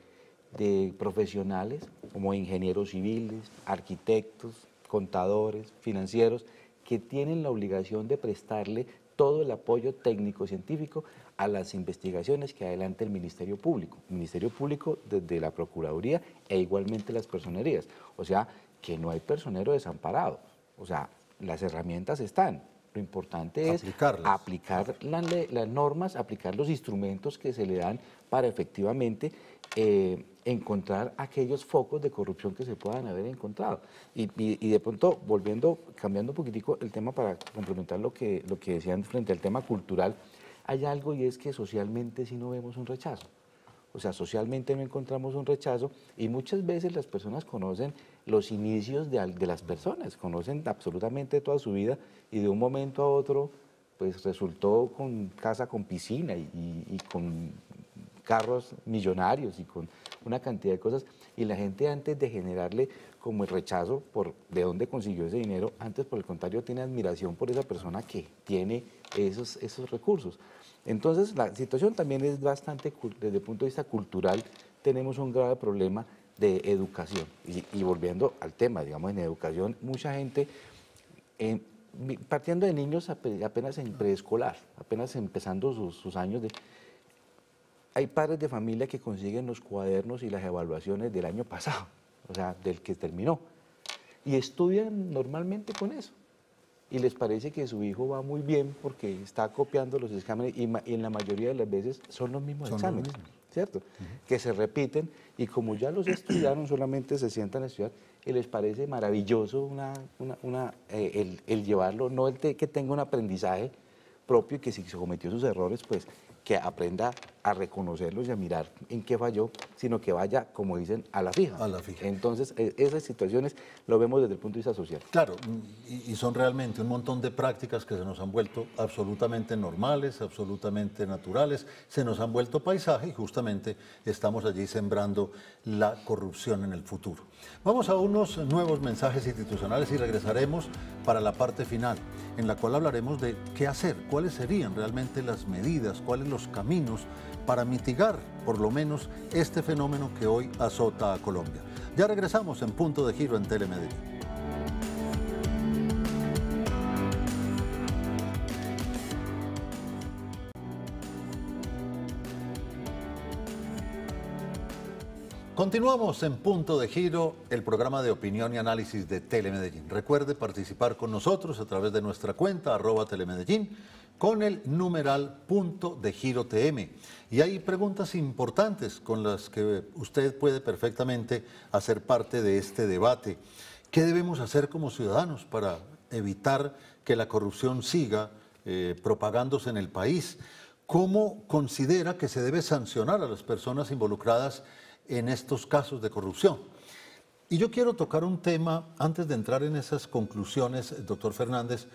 profesionales como ingenieros civiles, arquitectos, contadores, financieros, que tienen la obligación de prestarle todo el apoyo técnico-científico a las investigaciones que adelanta el Ministerio Público. El Ministerio Público desde la Procuraduría e igualmente las personerías. O sea, que no hay personero desamparado. O sea, las herramientas están. Lo importante es aplicar las normas, aplicar los instrumentos que se le dan para efectivamente eh, encontrar aquellos focos de corrupción que se puedan haber encontrado. Y, de pronto, volviendo, cambiando un poquitico el tema para complementar lo que, lo que decían frente al tema cultural, hay algo y es que socialmente sí no vemos un rechazo. O sea, socialmente no encontramos un rechazo y muchas veces las personas conocen los inicios de, las personas, conocen absolutamente toda su vida y de un momento a otro pues resultó con casa con piscina y, con carros millonarios y con una cantidad de cosas y la gente antes de generarle como el rechazo por de dónde consiguió ese dinero, antes por el contrario tiene admiración por esa persona que tiene esos, esos recursos. Entonces, la situación también es bastante, desde el punto de vista cultural, tenemos un grave problema de educación. Y, volviendo al tema, digamos, en educación, mucha gente, partiendo de niños apenas en preescolar, apenas empezando sus, sus años de... Hay padres de familia que consiguen los cuadernos y las evaluaciones del año pasado, o sea, del que terminó, y estudian normalmente con eso. Y les parece que su hijo va muy bien porque está copiando los exámenes y, en la mayoría de las veces son los mismos exámenes, ¿cierto? Que se repiten y como ya los estudiaron solamente se sientan a estudiar y les parece maravilloso una, una, eh, el, el, llevarlo, no el que tenga un aprendizaje propio y que si se cometió sus errores, pues que aprenda a reconocerlos y a mirar en qué falló, sino que vaya, como dicen, a la fija. A la fija. Entonces, e, esas situaciones lo vemos desde el punto de vista social. Claro, y, son realmente un montón de prácticas que se nos han vuelto absolutamente normales, absolutamente naturales, se nos han vuelto paisaje y justamente estamos allí sembrando la corrupción en el futuro. Vamos a unos nuevos mensajes institucionales y regresaremos para la parte final, en la cual hablaremos de qué hacer, cuáles serían realmente las medidas, cuáles los caminos para mitigar por lo menos este fenómeno que hoy azota a Colombia. Ya regresamos en punto de giro en Telemedellín. Continuamos en Punto de Giro, el programa de opinión y análisis de Telemedellín. Recuerde participar con nosotros a través de nuestra cuenta arroba Telemedellín con el numeral Punto de Giro TM. Y hay preguntas importantes con las que usted puede perfectamente hacer parte de este debate. ¿Qué debemos hacer como ciudadanos para evitar que la corrupción siga eh, propagándose en el país? ¿Cómo considera que se debe sancionar a las personas involucradas en estos casos de corrupción. Y yo quiero tocar un tema, antes de entrar en esas conclusiones, doctor Fernández,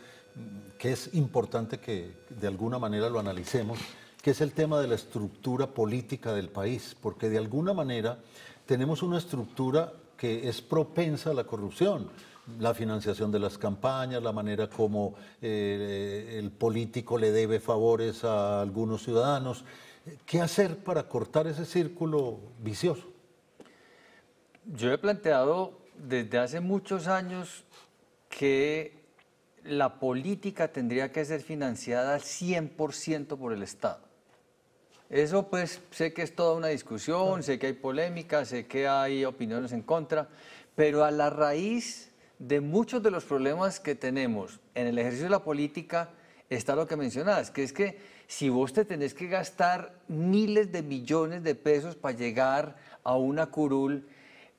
que es importante que de alguna manera lo analicemos, que es el tema de la estructura política del país, porque de alguna manera tenemos una estructura que es propensa a la corrupción la financiación de las campañas, la manera como eh, el político le debe favores a algunos ciudadanos. ¿Qué hacer para cortar ese círculo vicioso? Yo he planteado desde hace muchos años que la política tendría que ser financiada al 100% por el Estado. Eso pues sé que es toda una discusión, sé que hay polémica, sé que hay opiniones en contra, pero a la raíz de muchos de los problemas que tenemos en el ejercicio de la política está lo que mencionabas, que es que si vos te tenés que gastar miles de millones de pesos para llegar a una curul,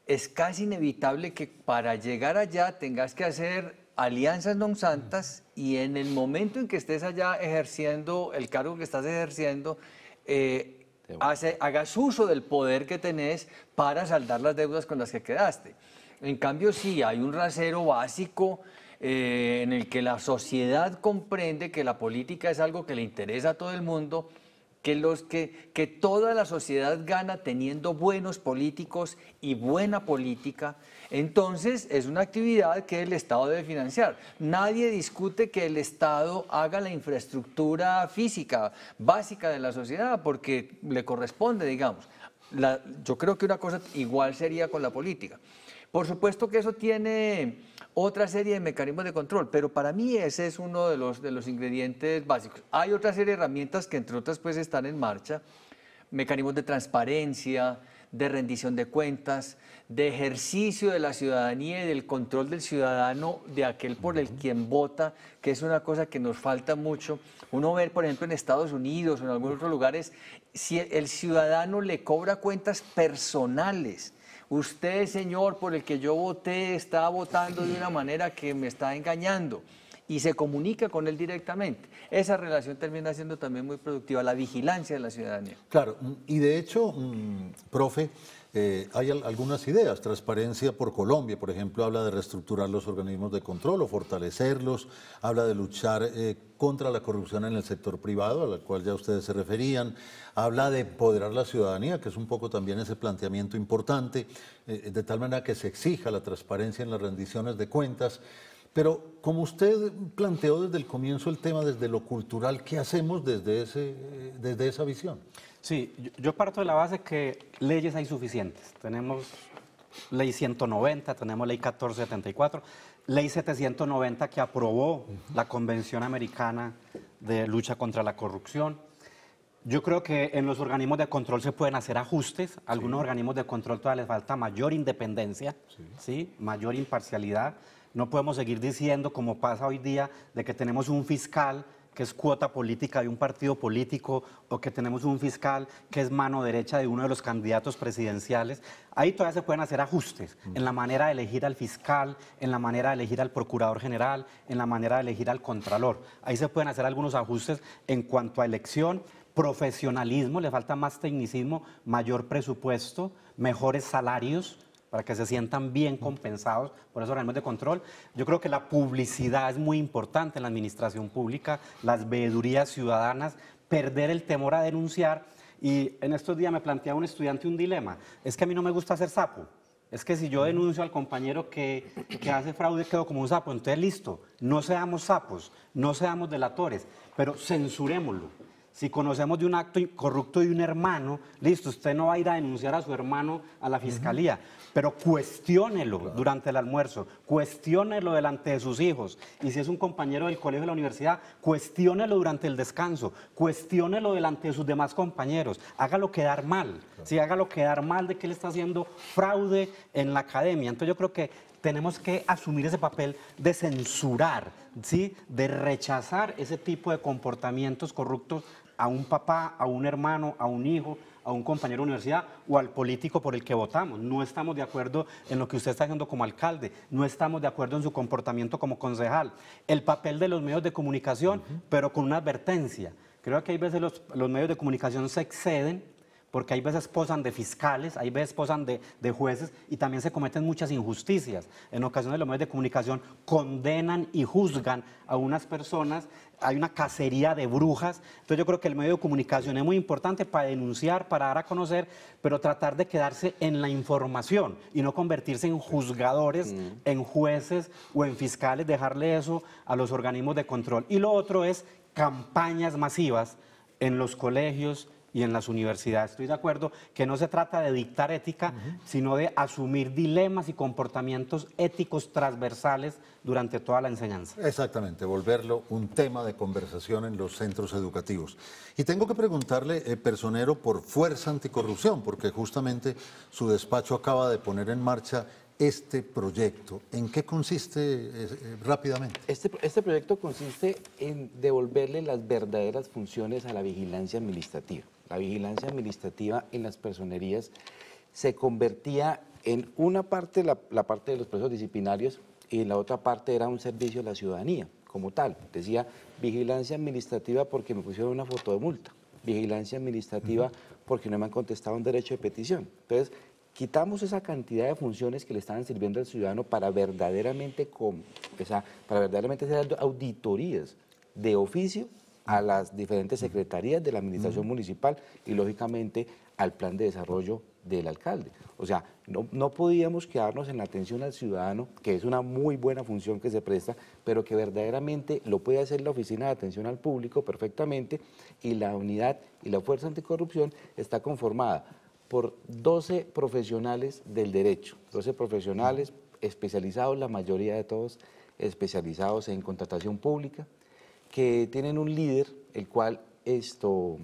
es casi inevitable que para llegar allá tengas que hacer alianzas non santas y en el momento en que estés allá ejerciendo el cargo que estás ejerciendo, eh, hagas uso del poder que tenés para saldar las deudas con las que quedaste. En cambio, sí, hay un rasero básico eh, en el que la sociedad comprende que la política es algo que le interesa a todo el mundo que, los que, que toda la sociedad gana teniendo buenos políticos y buena política, entonces es una actividad que el Estado debe financiar. Nadie discute que el Estado haga la infraestructura física básica de la sociedad porque le corresponde, digamos. yo creo que una cosa igual sería con la política. Por supuesto que eso tiene otra serie de mecanismos de control, pero para mí ese es uno de los, de los ingredientes básicos. Hay otra serie de herramientas que entre otras pues están en marcha, mecanismos de transparencia, de rendición de cuentas, de ejercicio de la ciudadanía y del control del ciudadano, de aquel por el quien vota, que es una cosa que nos falta mucho. Uno ver, por ejemplo, en Estados Unidos o en algunos otros lugares, si el ciudadano le cobra cuentas personales usted, señor, por el que yo voté, está votando de una manera que me está engañando y se comunica con él directamente. Esa relación termina siendo también muy productiva, la vigilancia de la ciudadanía. Claro, y de hecho, mm, profe, eh, hay algunas ideas. Transparencia por Colombia, por ejemplo, habla de reestructurar los organismos de control o fortalecerlos, habla de luchar eh, contra la corrupción en el sector privado, a la cual ya ustedes se referían, habla de empoderar la ciudadanía, que es un poco también ese planteamiento importante, eh, de tal manera que se exija la transparencia en las rendiciones de cuentas. Pero como usted planteó desde el comienzo el tema, desde lo cultural, ¿qué hacemos desde, ese, desde esa visión? Sí, yo parto de la base que leyes hay suficientes. Tenemos ley 190, tenemos ley 1474, ley 790 que aprobó la Convención Americana de Lucha contra la Corrupción. Yo creo que en los organismos de control se pueden hacer ajustes. Algunos organismos de control todavía les falta mayor independencia, sí. mayor imparcialidad. No podemos seguir diciendo, como pasa hoy día, de que tenemos un fiscal que es cuota política de un partido político o que tenemos un fiscal que es mano derecha de uno de los candidatos presidenciales, ahí todavía se pueden hacer ajustes en la manera de elegir al fiscal, en la manera de elegir al procurador general, en la manera de elegir al contralor. Ahí se pueden hacer algunos ajustes en cuanto a elección, profesionalismo, le falta más tecnicismo, mayor presupuesto, mejores salarios para que se sientan bien compensados por esos organismos de control. Yo creo que la publicidad es muy importante en la administración pública, las veedurías ciudadanas, perder el temor a denunciar. Y en estos días me planteaba un estudiante un dilema, es que a mí no me gusta hacer sapo. Es que si yo denuncio al compañero que, que hace fraude, quedo como un sapo. Entonces, listo, no seamos sapos, no seamos delatores, pero censurémoslo si conocemos de un acto corrupto de un hermano, listo, usted no va a ir a denunciar a su hermano a la fiscalía, pero cuestiónelo durante el almuerzo, cuestiónelo delante de sus hijos. Y si es un compañero del colegio de la universidad, cuestiónelo durante el descanso, cuestiónelo delante de sus demás compañeros, hágalo quedar mal, si hágalo quedar mal de que él está haciendo fraude en la academia. Entonces yo creo que tenemos que asumir ese papel de censurar, ¿sí? de rechazar ese tipo de comportamientos corruptos a un papá, a un hermano, a un hijo, a un compañero de universidad o al político por el que votamos. No estamos de acuerdo en lo que usted está haciendo como alcalde, no estamos de acuerdo en su comportamiento como concejal. El papel de los medios de comunicación, pero con una advertencia. Creo que hay veces los, los medios de comunicación se exceden porque hay veces posan de fiscales, hay veces posan de, de, jueces y también se cometen muchas injusticias. En ocasiones los medios de comunicación condenan y juzgan a unas personas, hay una cacería de brujas, entonces yo creo que el medio de comunicación es muy importante para denunciar, para dar a conocer, pero tratar de quedarse en la información y no convertirse en juzgadores, mm. en jueces o en fiscales, dejarle eso a los organismos de control. Y lo otro es campañas masivas en los colegios, y en las universidades. Estoy de acuerdo que no se trata de dictar ética, sino de asumir dilemas y comportamientos éticos transversales durante toda la enseñanza. Exactamente, volverlo un tema de conversación en los centros educativos. Y tengo que preguntarle, eh, personero, por Fuerza Anticorrupción, porque justamente su despacho acaba de poner en marcha este proyecto? ¿En qué consiste eh, eh, rápidamente? Este, este proyecto consiste en devolverle las verdaderas funciones a la vigilancia administrativa la vigilancia administrativa en las personerías se convertía en una parte, la, parte de los procesos disciplinarios, y en la otra parte era un servicio a la ciudadanía, como tal. Decía vigilancia administrativa porque me pusieron una foto de multa, vigilancia administrativa porque no me han contestado un derecho de petición. Entonces, quitamos esa cantidad de funciones que le estaban sirviendo al ciudadano para verdaderamente, o para verdaderamente hacer auditorías de oficio a las diferentes secretarías de la administración municipal y lógicamente al plan de desarrollo del alcalde. O sea, no, no, podíamos quedarnos en la atención al ciudadano, que es una muy buena función que se presta, pero que verdaderamente lo puede hacer la Oficina de Atención al Público perfectamente y la unidad y la Fuerza Anticorrupción está conformada por 12 profesionales del derecho, 12 profesionales especializados, la mayoría de todos especializados en contratación pública, que tienen un líder, el cual esto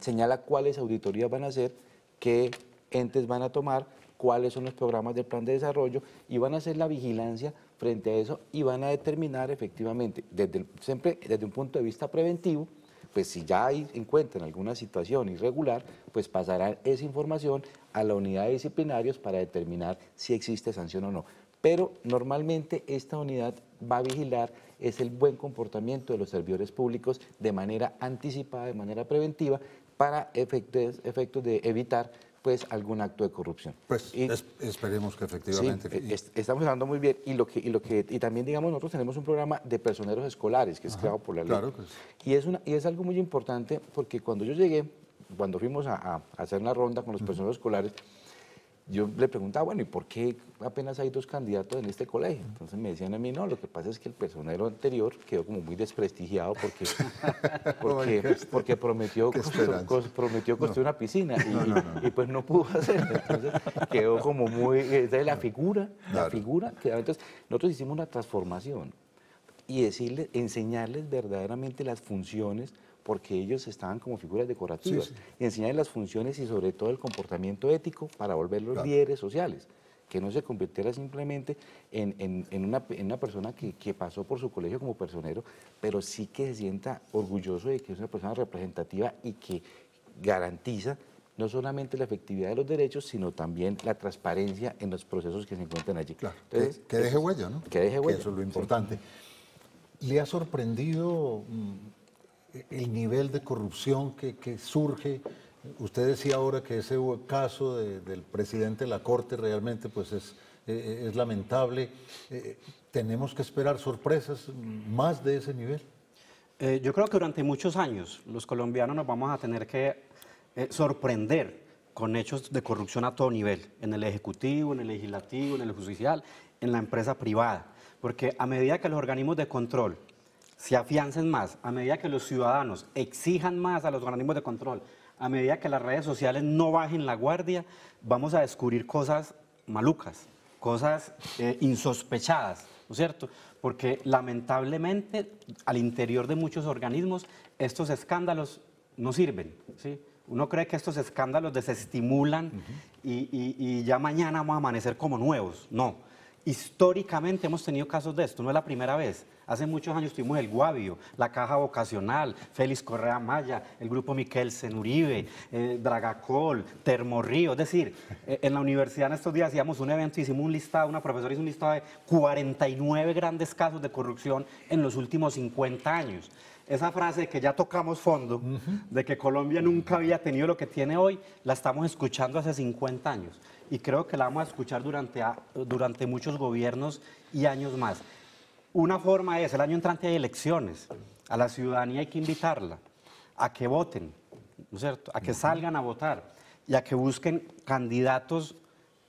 señala cuáles auditorías van a hacer, qué entes van a tomar, cuáles son los programas del plan de desarrollo y van a hacer la vigilancia frente a eso y van a determinar efectivamente, desde siempre desde un punto de vista preventivo, pues si ya encuentran alguna situación irregular, pues pasarán esa información a la unidad de disciplinarios para determinar si existe sanción o no. Pero normalmente esta unidad va a vigilar es el buen comportamiento de los servidores públicos de manera anticipada, de manera preventiva, para efectos, efectos de evitar pues algún acto de corrupción. Pues esperemos que efectivamente. estamos hablando muy bien y lo que y lo que y también digamos nosotros tenemos un programa de personeros escolares que es creado por la ley. Claro, pues. Y es una y es algo muy importante porque cuando yo llegué, cuando fuimos a, hacer una ronda con los personeros escolares, yo le preguntaba, bueno, ¿y por qué apenas hay dos candidatos en este colegio? Entonces me decían a mí, no, lo que pasa es que el personero anterior quedó como muy desprestigiado porque, porque, porque prometió, prometió construir una piscina y, pues no pudo hacerlo. Entonces quedó como muy, esa la figura, la figura. Que, entonces nosotros hicimos una transformación y decirles, enseñarles verdaderamente las funciones porque ellos estaban como figuras decorativas, y enseñarles las funciones y sobre todo el comportamiento ético para volverlos líderes sociales, que no se convirtiera simplemente en, una, persona que, pasó por su colegio como personero, pero sí que se sienta orgulloso de que es una persona representativa y que garantiza no solamente la efectividad de los derechos, sino también la transparencia en los procesos que se encuentran allí. Claro, que, deje huella, ¿no? Que deje huella. eso es lo importante. ¿Le ha sorprendido mm, el nivel de corrupción que, surge. Usted decía ahora que ese caso del presidente de la Corte realmente pues es, eh, es lamentable. Eh, ¿Tenemos que esperar sorpresas más de ese nivel? Eh, yo creo que durante muchos años los colombianos nos vamos a tener que sorprender con hechos de corrupción a todo nivel, en el Ejecutivo, en el Legislativo, en el Judicial, en la empresa privada. Porque a medida que los organismos de control se afiancen más, a medida que los ciudadanos exijan más a los organismos de control, a medida que las redes sociales no bajen la guardia, vamos a descubrir cosas malucas, cosas eh, insospechadas, ¿no es cierto? Porque lamentablemente al interior de muchos organismos estos escándalos no sirven, ¿sí? Uno cree que estos escándalos desestimulan y, y ya mañana vamos a amanecer como nuevos. No, históricamente hemos tenido casos de esto, no es la primera vez. Hace muchos años tuvimos el Guavio, la Caja Vocacional, Félix Correa Maya, el grupo Miquel Senuribe, eh, Dragacol, Termorrío. Es decir, eh, en la universidad en estos días hacíamos un evento, hicimos un listado, una profesora hizo un listado de 49 grandes casos de corrupción en los últimos 50 años. esa frase que ya tocamos fondo, de que Colombia nunca había tenido lo que tiene hoy, la estamos escuchando hace 50 años. Y creo que la vamos a escuchar durante, durante muchos gobiernos y años más. Una forma es, el año entrante hay elecciones, a la ciudadanía hay que invitarla a que voten, ¿no es cierto? A que salgan a votar y a que busquen candidatos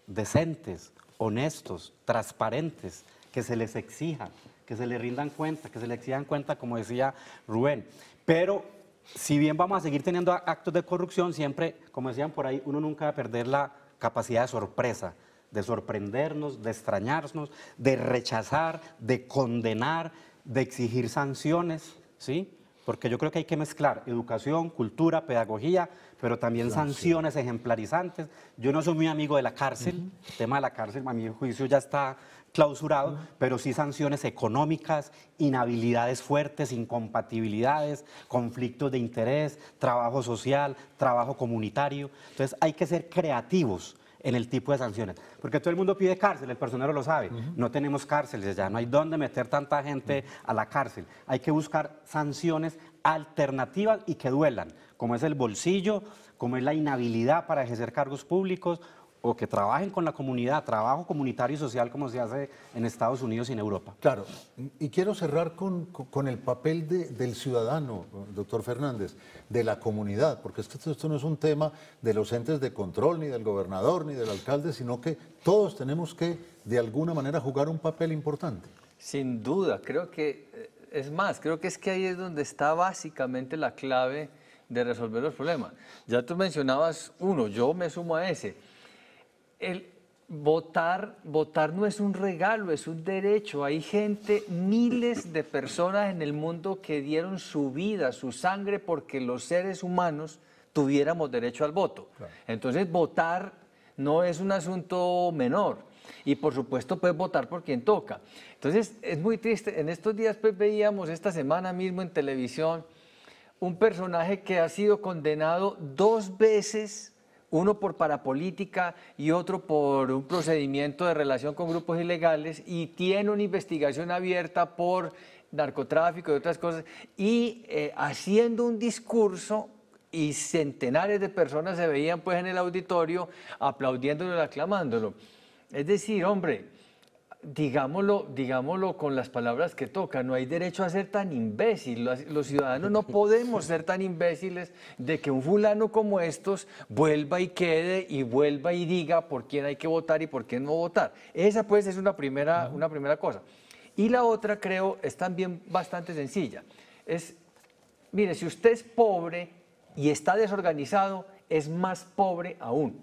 decentes, honestos, transparentes, que se les exija, que se les rindan cuenta, que se les exijan cuenta, como decía Rubén. Pero si bien vamos a seguir teniendo actos de corrupción, siempre, como decían por ahí, uno nunca va a perder la capacidad de sorpresa, de sorprendernos, de extrañarnos, de rechazar, de condenar, de exigir sanciones, ¿sí? Porque yo creo que hay que mezclar educación, cultura, pedagogía, pero también sanciones ejemplarizantes. Yo no soy muy amigo de la cárcel, el tema de la cárcel, a mi juicio ya está clausurado, pero sí sanciones económicas, inhabilidades fuertes, incompatibilidades, conflictos de interés, trabajo social, trabajo comunitario. Entonces hay que ser creativos en el tipo de sanciones. Porque todo el mundo pide cárcel, el personero lo sabe. No tenemos cárceles ya, no hay dónde meter tanta gente a la cárcel. Hay que buscar sanciones alternativas y que duelan, como es el bolsillo, como es la inhabilidad para ejercer cargos públicos o que trabajen con la comunidad, trabajo comunitario y social como se hace en Estados Unidos y en Europa. Claro, y quiero cerrar con, el papel del ciudadano, doctor Fernández, de la comunidad, porque esto, esto no es un tema de los entes de control, ni del gobernador, ni del alcalde, sino que todos tenemos que, de alguna manera, jugar un papel importante. Sin duda, creo que, eh, es más, creo que es que ahí es donde está básicamente la clave de resolver los problemas. Ya tú mencionabas uno, yo me sumo a ese el votar, votar no es un regalo, es un derecho. Hay gente, miles de personas en el mundo que dieron su vida, su sangre, porque los seres humanos tuviéramos derecho al voto. Entonces, votar no es un asunto menor. Y por supuesto, puedes votar por quien toca. Entonces, es muy triste. En estos días pues, veíamos, esta semana mismo en televisión, un personaje que ha sido condenado dos veces uno por parapolítica y otro por un procedimiento de relación con grupos ilegales y tiene una investigación abierta por narcotráfico y otras cosas y eh, haciendo un discurso y centenares de personas se veían pues en el auditorio aplaudiéndolo y aclamándolo. Es decir, hombre, digámoslo, digámoslo con las palabras que toca, no hay derecho a ser tan imbécil. Los, ciudadanos no podemos ser tan imbéciles de que un fulano como estos vuelva y quede y vuelva y diga por quién hay que votar y por quién no votar. Esa pues es una primera, una primera cosa. Y la otra creo es también bastante sencilla. Es, mire, si usted es pobre y está desorganizado, es más pobre aún.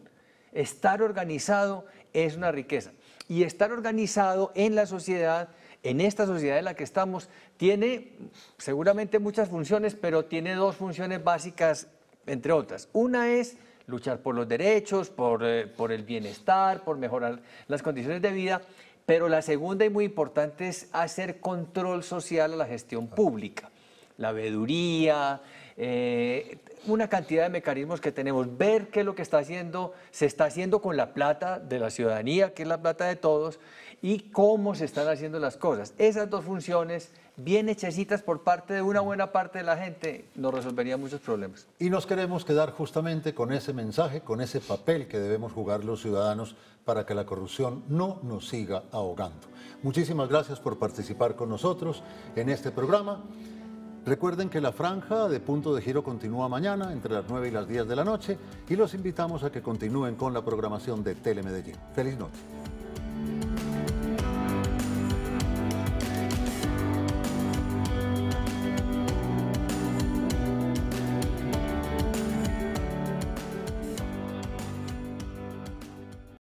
Estar organizado es una riqueza y estar organizado en la sociedad, en esta sociedad en la que estamos, tiene seguramente muchas funciones, pero tiene dos funciones básicas, entre otras. Una es luchar por los derechos, por, eh, el bienestar, por mejorar las condiciones de vida, pero la segunda y muy importante es hacer control social a la gestión pública. La veeduría, eh, una cantidad de mecanismos que tenemos, ver qué es lo que está haciendo, se está haciendo con la plata de la ciudadanía, que es la plata de todos, y cómo se están haciendo las cosas. Esas dos funciones, bien hechecitas por parte de una buena parte de la gente, nos resolverían muchos problemas. Y nos queremos quedar justamente con ese mensaje, con ese papel que debemos jugar los ciudadanos para que la corrupción no nos siga ahogando. Muchísimas gracias por participar con nosotros en este programa. Recuerden que la franja de punto de giro continúa mañana entre las 9 y las 10 de la noche y los invitamos a que continúen con la programación de Telemedellín. Feliz noche.